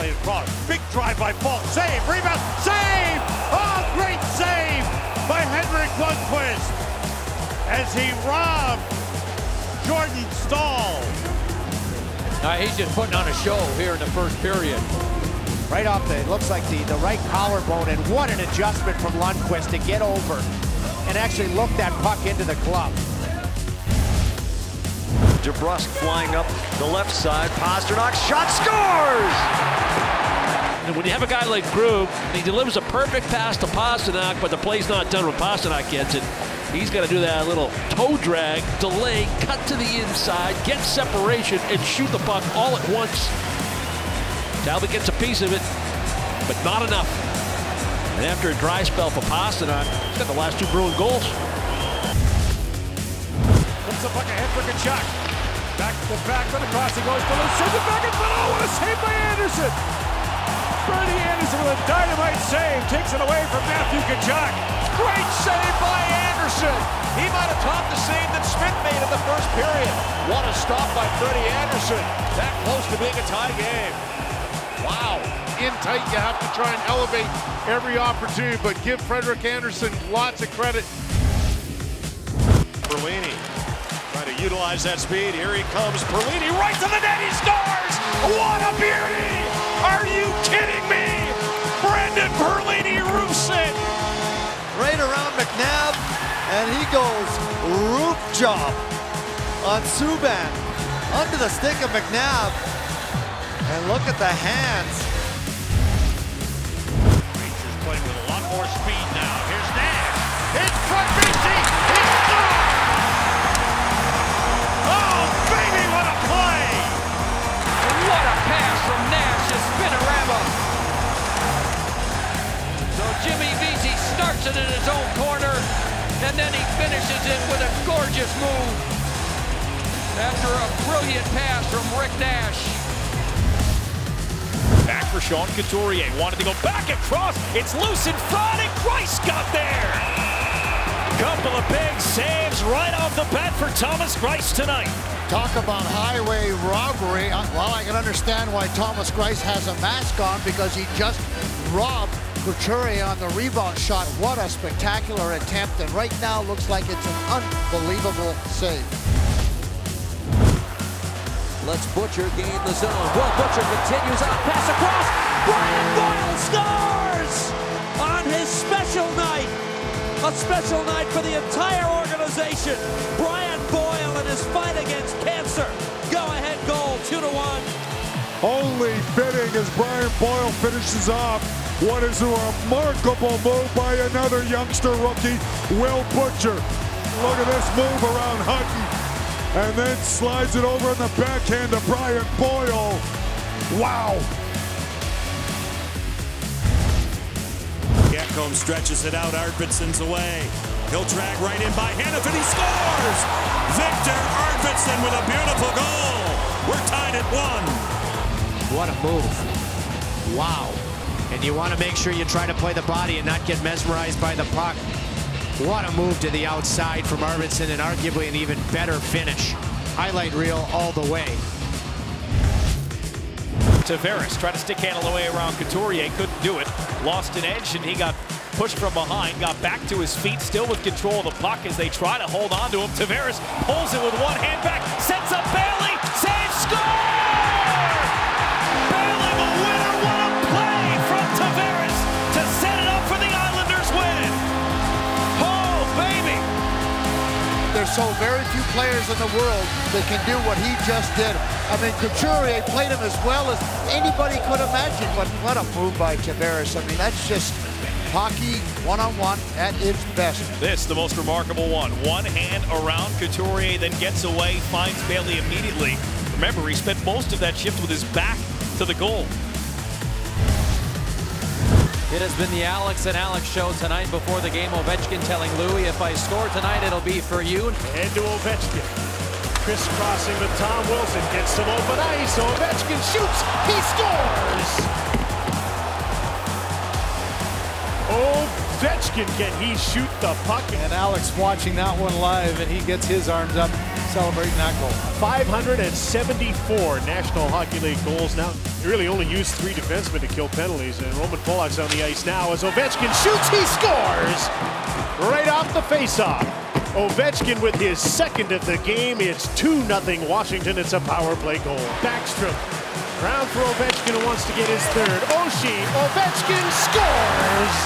Isolated cross. Big drive by Faulk. Save. Rebound. Save. Oh, great save by Henrik Lundqvist as he robbed Jordan Staal. Uh, he's just putting on a show here in the first period. Right off the, it looks like the, the right collarbone, and what an adjustment from Lundqvist to get over and actually look that puck into the glove. DeBrusk flying up the left side. Pastrnak shot scores! And when you have a guy like Krug, he delivers a perfect pass to Pastrnak, but the play's not done when Pastrnak gets it. He's got to do that little toe drag, delay, cut to the inside, get separation, and shoot the puck all at once. Talbot gets a piece of it, but not enough. And after a dry spell for Pastrnak, he's got the last two Bruin goals. Comes the puck ahead for Tkachuk. Back to back, but across he goes to it back front. Oh, what a save by Andersen! Freddie Andersen with a dynamite save. Takes it away from Matthew Tkachuk. Great save by Andersen. He might have topped the save that Smith made in the first period. What a stop by Freddie Andersen. That close to being a tie game. Wow. In tight, you have to try and elevate every opportunity, but give Frederik Andersen lots of credit. Perlini trying to utilize that speed. Here he comes. Perlini right to the net. He scores! What a beauty! Are you kidding me? Brendan Perlini roofs it. Right around McNabb, and he goes roof job on Subban. Under the stick of McNabb. And look at the hands. A gorgeous move. After a brilliant pass from Rick Nash. Back for Sean Couturier. Wanted to go back across. It's loose in front, and Greiss got there. Couple of big saves right off the bat for Thomas Greiss tonight. Talk about highway robbery. Well, I can understand why Thomas Greiss has a mask on because he just robbed Couturier on the rebound shot. What a spectacular attempt. And right now looks like it's an unbelievable save. Let's Butcher gain the zone. Will Butcher continues on, pass across. Brian Boyle scores on his special night. A special night for the entire organization. Brian Boyle in his fight against cancer. Only fitting as Brian Boyle finishes off what is a remarkable move by another youngster rookie, Will Butcher. Look at this move around Hutton. And then slides it over in the backhand to Brian Boyle. Wow. Gatcomb stretches it out. Arvidsson's away. He'll drag right in by Hanifin. He scores! Viktor Arvidsson with a beautiful goal. We're tied at one. What a move. Wow. And you want to make sure you try to play the body and not get mesmerized by the puck. What a move to the outside from Arvidsson and arguably an even better finish. Highlight reel all the way. Tavares tried to stick handle away around Couturier, couldn't do it. Lost an edge, and he got pushed from behind, got back to his feet, still with control of the puck as they try to hold on to him. Tavares pulls it with one hand back, sets There's so very few players in the world that can do what he just did. I mean, Couturier played him as well as anybody could imagine, but what a move by Tavares. I mean, that's just hockey one-on-one at its best. This, the most remarkable one. One hand around Couturier, then gets away, finds Bailey immediately. Remember, he spent most of that shift with his back to the goal. It has been the Alex and Alex show tonight before the game. Ovechkin telling Luey, if I score tonight, it'll be for you. And to Ovechkin. Crisscrossing with Tom Wilson. Gets some open ice. Ovechkin shoots. He scores! Ovechkin, can he shoot the puck? And Alex watching that one live, and he gets his arms up. Celebrating that goal. 574 National Hockey League goals now. You really only used three defensemen to kill penalties, and Roman Polak's on the ice now as Ovechkin shoots, he scores! Right off the faceoff. Ovechkin with his second of the game. It's 2-0 Washington. It's a power play goal. Backstrom. Round for Ovechkin who wants to get his third. Oshie. Ovechkin scores!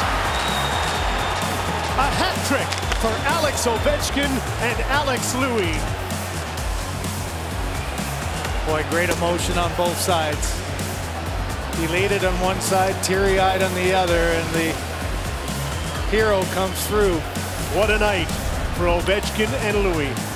A hat trick for Alex Ovechkin and Alex Luey. Boy, great emotion on both sides. Elated on one side, teary-eyed on the other, and the hero comes through. What a night for Ovechkin and Luey.